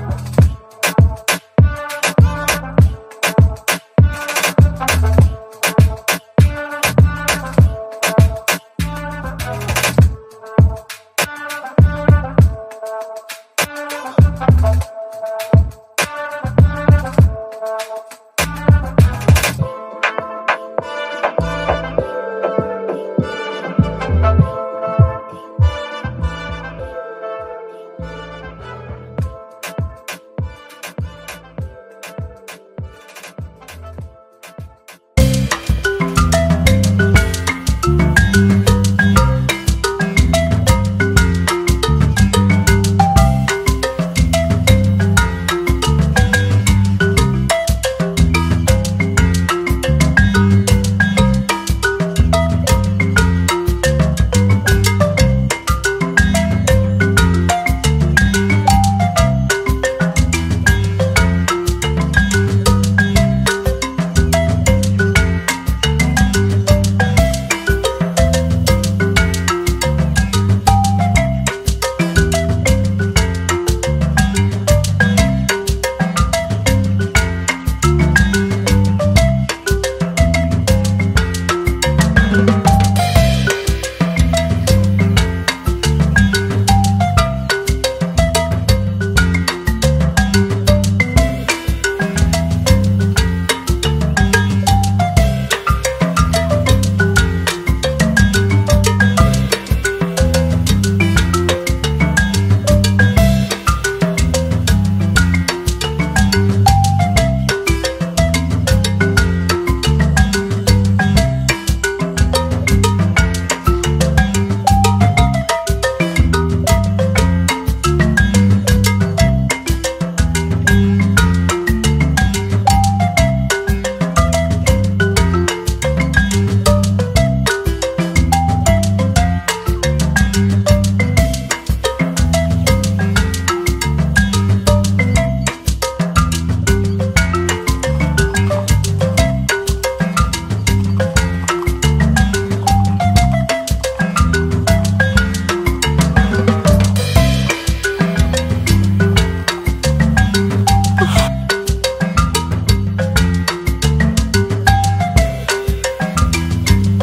Bye.